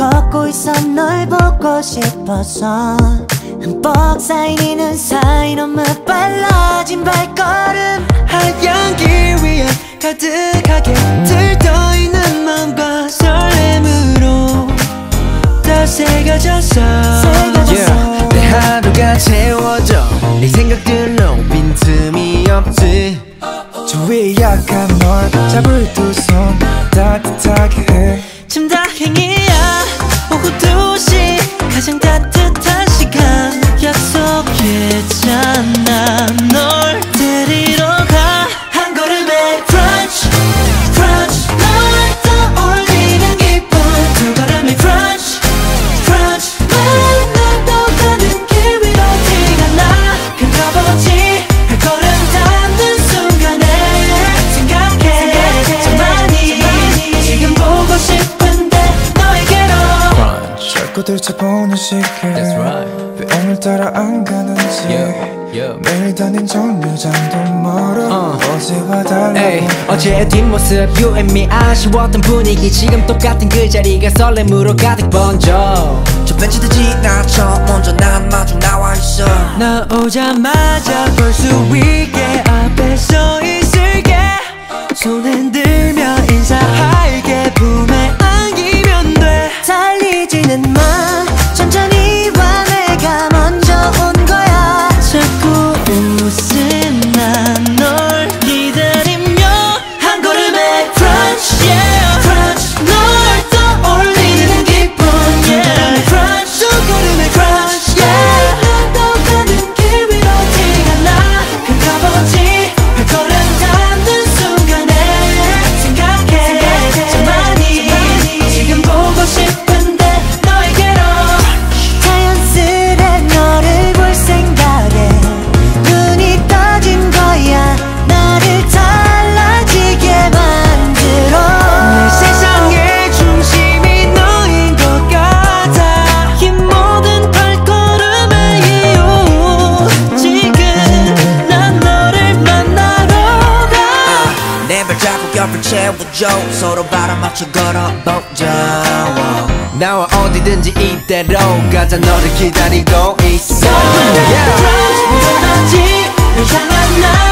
걷고 있어 널 보고 싶어서. 흠뻑 쌓이는 사이 너무 빨라진 위에 가득하게 들떠있는 마음과 설렘으로 다 새겨졌어. 내 하루가 채워져 네 생각들로 빈틈이 없지. 주위에 약한 널 잡을 두 손 따뜻하게 해. 좀 다행이야. 오후 2시. 가장 따뜻한 시간. 약속했잖아 널 자꾸 들춰보는 시계 왜 오늘따라 안 가는지. 매일 다닌 정류장도 멀어. 어제와 에이, 달라 어제의 뒷모습 You and me 아쉬웠던 분위기. 지금 똑같은 그 자리가 설렘으로 가득 번져. 저 벤치도 지나쳐. 먼저 난 마중 나와 있어. 나 오자마자 볼수있 자국 옆을 채워줘. 서로 바람맞춰 걸어보자 나와 어디든지 이대로 가자. 너를 기다리고 있어. Crush 무던하지 널 향한 나